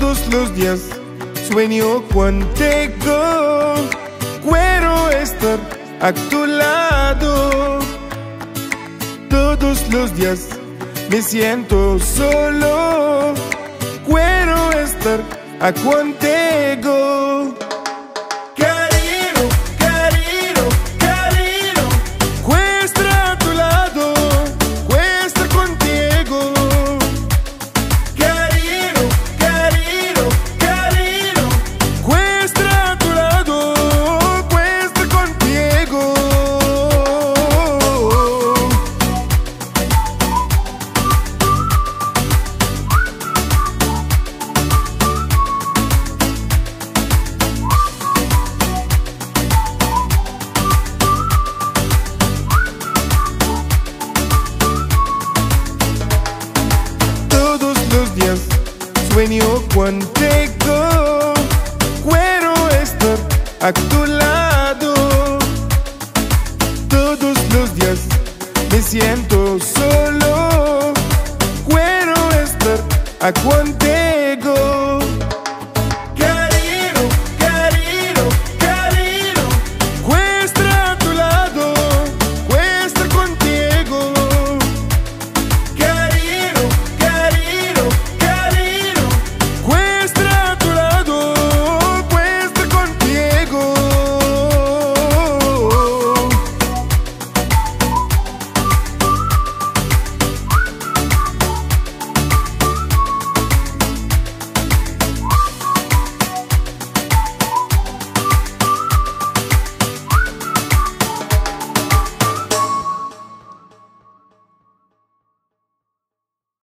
los días sueño contigo. Quiero estar a tu lado. Todos los días me siento solo. Quiero estar a contigo. Sueño contigo. Quiero estar a tu lado. Todos los días me siento solo. Quiero estar a contigo.